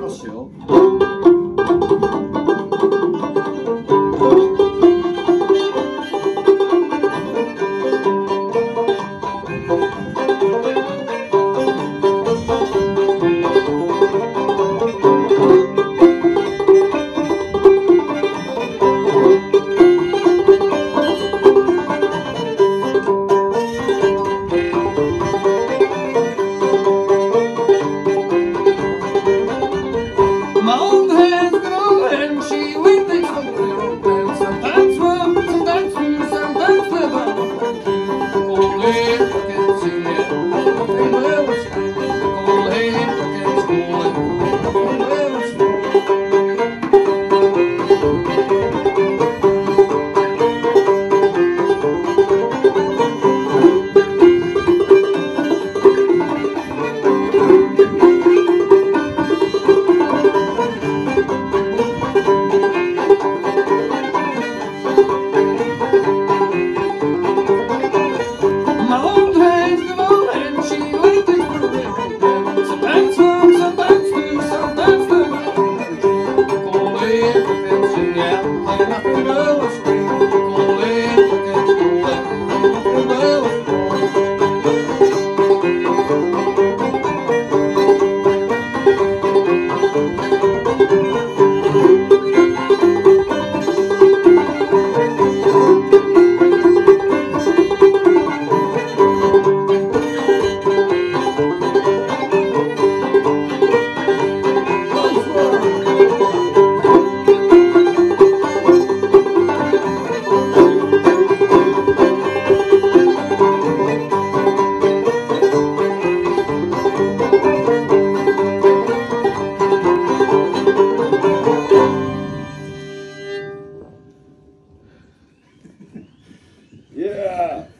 到球。Yeah.